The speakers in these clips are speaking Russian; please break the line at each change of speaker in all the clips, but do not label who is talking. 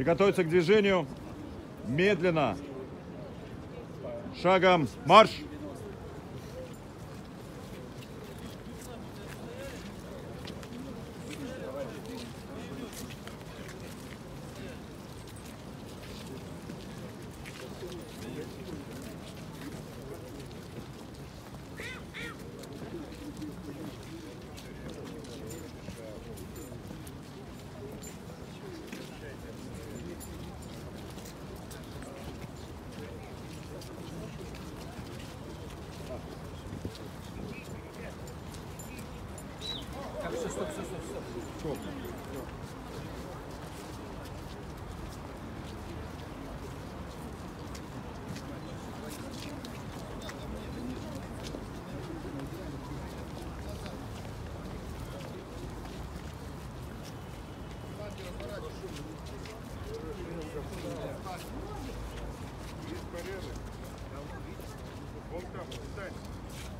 Приготовиться к движению. Медленно. Шагом марш. стоп, стоп, стоп. стоп. Есть порядок. Вон там, встань.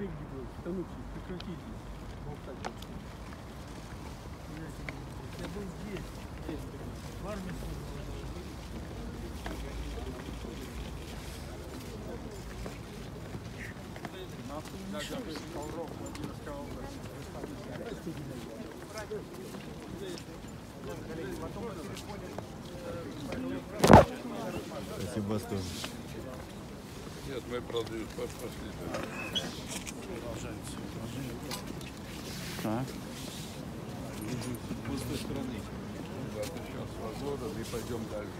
Я был здесь, в армии служил.
Спасибо, Астон.
Нет, мы продают, пошли.
Так.
Да, ты сейчас свободен и пойдем дальше.